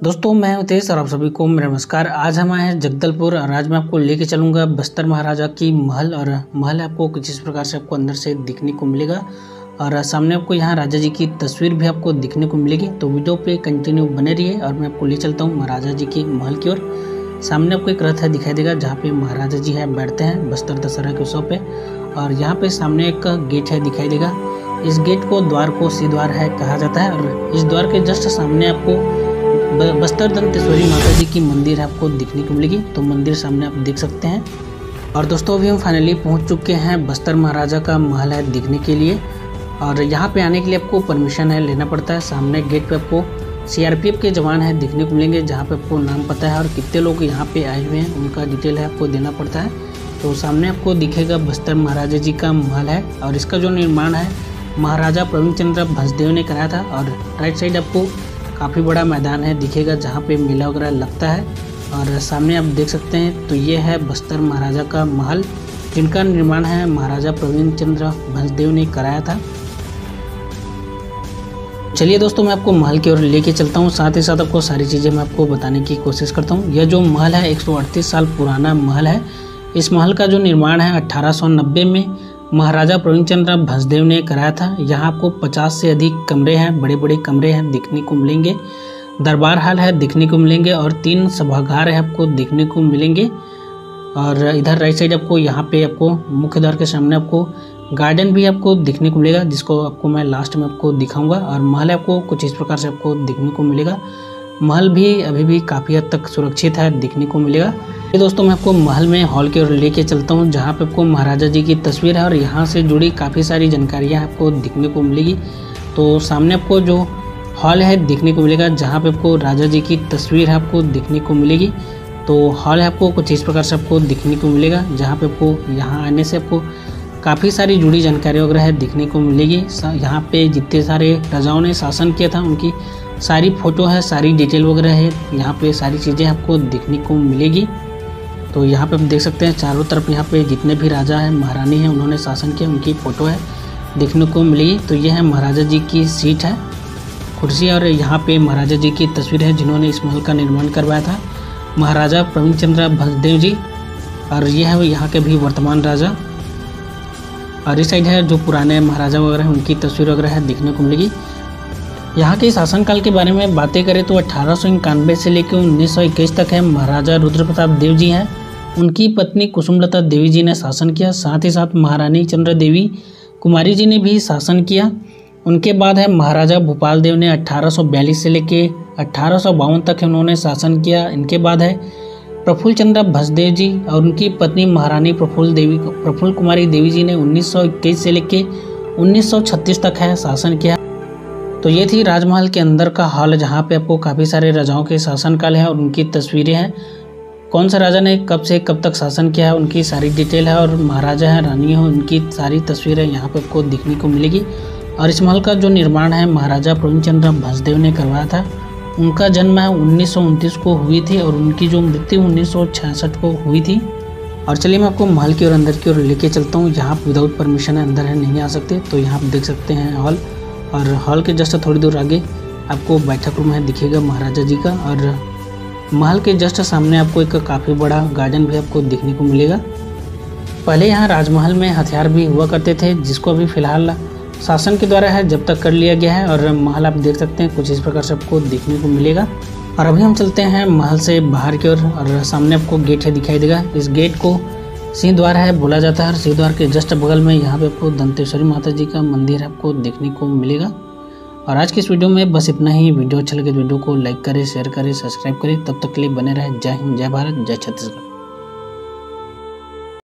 दोस्तों, मैं उतेश और आप सभी को मेरा नमस्कार। आज हम आए हैं जगदलपुर और आज मैं आपको लेके चलूँगा बस्तर महाराजा की महल और महल आपको कुछ इस प्रकार से आपको अंदर से दिखने को मिलेगा। और सामने आपको यहाँ राजा जी की तस्वीर भी आपको दिखने को मिलेगी। तो वीडियो पे कंटिन्यू बने रहिए और मैं आपको ले चलता हूँ महाराजा जी की महल की ओर। सामने आपको एक रथ है दिखाई देगा जहाँ पे महाराजा जी है, बैठते हैं बस्तर दशहरा के उत्सव पे। और यहाँ पे सामने एक गेट है दिखाई देगा। इस गेट को द्वार को सी द्वार है कहा जाता है और इस द्वार के जस्ट सामने आपको बस्तर दंतेश्वरी माता जी की मंदिर आपको दिखने को मिलेगी। तो मंदिर सामने आप देख सकते हैं। और दोस्तों, अभी हम फाइनली पहुँच चुके हैं बस्तर महाराजा का महल है दिखने के लिए। और यहाँ पे आने के लिए आपको परमिशन है, लेना पड़ता है। सामने गेट पे आपको सीआरपीएफ के जवान है दिखने को मिलेंगे, जहाँ पे आपको नाम पता है और कितने लोग यहाँ पे आए हुए हैं, उनका डिटेल है आपको देना पड़ता है। तो सामने आपको दिखेगा बस्तर महाराजा जी का महल है और इसका जो निर्माण है, महाराजा प्रवीण चंद्र भंसदेव ने कराया था और राइट साइड आपको काफ़ी बड़ा मैदान है, दिखेगा जहाँ पे मेला वगैरह लगता है। और सामने आप देख सकते हैं तो ये है बस्तर महाराजा का महल, जिनका निर्माण है महाराजा प्रवीण चंद्र भंसदेव ने कराया था। चलिए दोस्तों, मैं आपको महल की ओर लेके चलता हूँ। साथ ही साथ आपको सारी चीज़ें मैं आपको बताने की कोशिश करता हूँ। यह जो महल है, एक सौ अड़तीस साल पुराना महल है। इस महल का जो निर्माण है 1890 में महाराजा प्रवीण चंद्र भंसदेव ने कराया था। यहाँ आपको 50 से अधिक कमरे हैं बड़े बड़े कमरे हैं, दिखने को मिलेंगे। दरबार हाल है, दिखने को मिलेंगे और तीन सभागार है आपको देखने को मिलेंगे। और इधर राइट साइड आपको, यहाँ पे आपको, मुख्य द्वार के सामने आपको गार्डन भी आपको दिखने को मिलेगा, जिसको आपको मैं लास्ट में आपको दिखाऊँगा। और महल आपको, कुछ इस प्रकार से आपको देखने को मिलेगा। महल भी अभी भी काफ़ी हद तक सुरक्षित है, दिखने को मिलेगा। ये दोस्तों, मैं आपको महल में हॉल की ओर लेके चलता हूँ, जहाँ पे आपको महाराजा जी की तस्वीर है और यहाँ से जुड़ी काफ़ी सारी जानकारियाँ आपको दिखने को मिलेगी। तो सामने आपको जो हॉल है देखने को मिलेगा, जहाँ पे आपको राजा जी की तस्वीर है, आपको देखने को मिलेगी। तो हॉल है आपको कुछ इस प्रकार से आपको दिखने को मिलेगा, जहाँ पे आपको यहाँ आने से आपको काफ़ी सारी जुड़ी जानकारी वगैरह है दिखने को मिलेगी। यहाँ पे जितने सारे राजाओं ने शासन किया था, उनकी सारी फ़ोटो है, सारी डिटेल वगैरह है, यहाँ पे सारी चीज़ें आपको देखने को मिलेगी। तो यहाँ पे हम देख सकते हैं चारों तरफ़ यहाँ पे जितने भी राजा हैं, महारानी हैं, उन्होंने शासन किया, उनकी फ़ोटो है, देखने को मिली। तो ये है महाराजा जी की सीट है, कुर्सी और यहाँ पे महाराजा जी की तस्वीर है जिन्होंने इस महल का निर्माण करवाया था। महाराजा प्रवीण चंद्र भसदेव जी और ये है यहाँ के भी वर्तमान राजा। और इस साइड है जो पुराने महाराजा वगैरह हैं, उनकी तस्वीर वगैरह है, देखने को मिलेगी। यहाँ के शासनकाल के बारे में बातें करें तो अठारह सौ इक्यानवे से लेकर उन्नीस सौ इक्कीस तक है महाराजा रुद्र प्रताप देव जी हैं। उनकी पत्नी कुसुमलता देवी जी ने शासन किया, साथ ही साथ महारानी चंद्र देवी कुमारी जी ने भी शासन किया। उनके बाद है महाराजा भोपाल देव ने 1842 से लेके अठारह सौ बावन तक उन्होंने शासन किया। इनके बाद है प्रफुल्ल चंद्र भसदेव जी और उनकी पत्नी महारानी प्रफुल्ल देवी, प्रफुल्ल कुमारी देवी जी ने 1921 से लेके 1936 तक है शासन किया। तो ये थी राजमहल के अंदर का हॉल, जहाँ पे आपको काफ़ी सारे राजाओं के शासनकाल हैं और उनकी तस्वीरें हैं। कौन सा राजा ने कब से कब तक शासन किया है, उनकी सारी डिटेल है और महाराजा हैं, रानी हैं, उनकी सारी तस्वीरें यहाँ पर आपको देखने को मिलेगी। और इस महल का जो निर्माण है, महाराजा प्रवीण चंद्र भसदेव ने करवाया था। उनका जन्म है उन्नीस सौ उनतीस को हुई थी और उनकी जो मृत्यु उन्नीस सौ छियासठ को हुई थी। और चलिए मैं आपको महल की ओर, अंदर की ओर लेके चलता हूँ। यहाँ विदाउट परमिशन है, अंदर है, नहीं आ सकते तो यहाँ आप देख सकते हैं हॉल और हॉल के जस्ट थोड़ी दूर आगे आपको बैठक रूम है, दिखेगा महाराजा जी का। और महल के जस्ट सामने आपको एक काफ़ी बड़ा गार्डन भी आपको देखने को मिलेगा। पहले यहाँ राजमहल में हथियार भी हुआ करते थे जिसको अभी फ़िलहाल शासन के द्वारा है जब तक कर लिया गया है और महल आप देख सकते हैं कुछ इस प्रकार से आपको देखने को मिलेगा। और अभी हम चलते हैं महल से बाहर की ओर और, और सामने आपको गेट है दिखाई देगा। इस गेट को सिंह द्वार है बोला जाता है और सिंह द्वार के जस्ट बगल में यहाँ पे आपको दंतेश्वरी माता जी का मंदिर आपको देखने को मिलेगा। और आज के इस वीडियो में बस इतना ही। वीडियो अच्छा लगे तो वीडियो को लाइक करें शेयर करें सब्सक्राइब करें। तब तक के लिए बने रहें। जय हिंद, जय भारत, जय छत्तीसगढ़।